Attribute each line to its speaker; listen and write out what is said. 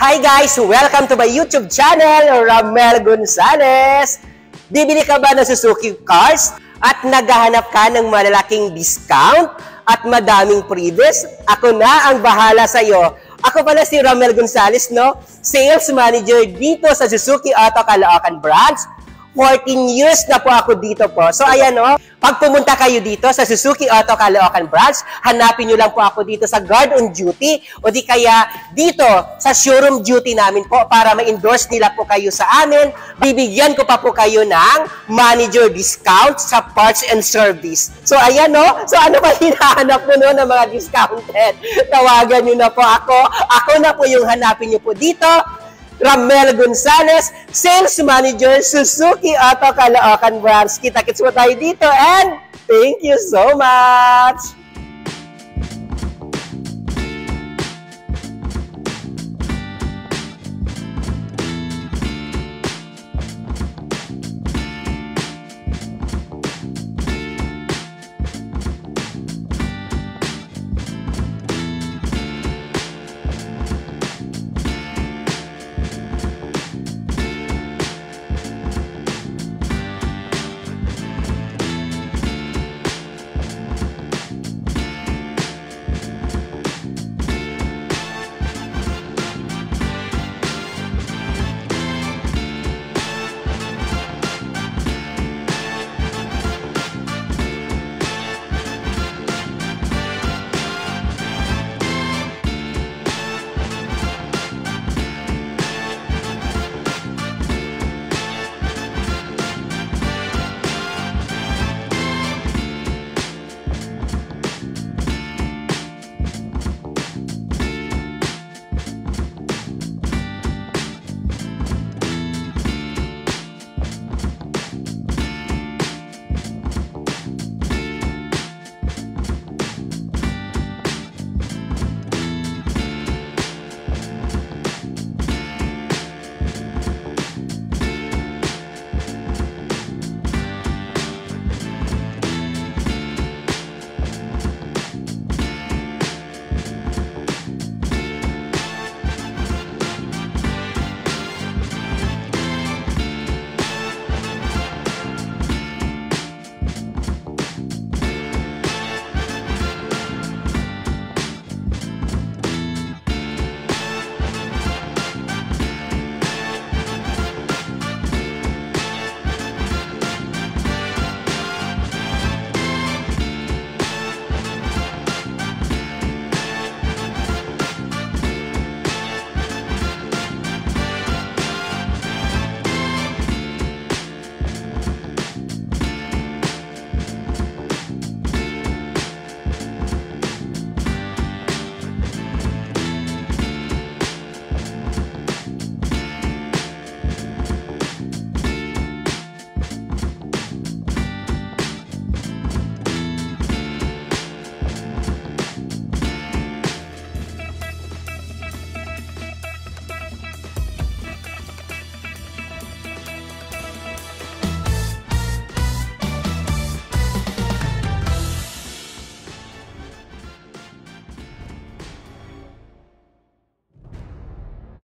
Speaker 1: Hi guys! Welcome to my YouTube channel, Ramel Gonzalez! Bibili ka ba ng Suzuki cars at naghahanap ka ng malalaking discount at madaming previous? Ako na ang bahala sa iyo. Ako pala si Ramel Gonzalez, no? Sales Manager dito sa Suzuki Auto Caloocan Branch 14 years na po ako dito po. So ayan o, pag pumunta kayo dito sa Suzuki Auto Caloocan Branch, hanapin nyo lang po ako dito sa guard on duty o di kaya dito sa showroom duty namin po para ma-endorse nila po kayo sa amin. Bibigyan ko pa po kayo ng manager discount sa parts and service. So ayan o, so ano ba hinahanap mo no ng mga discounted? Tawagan nyo na po ako. Ako na po yung hanapin nyo po dito Ramel Gonzalez, Sales Manager, Suzuki Auto Caloocan Branch. Kita-kits mo tayo dito and thank you so much!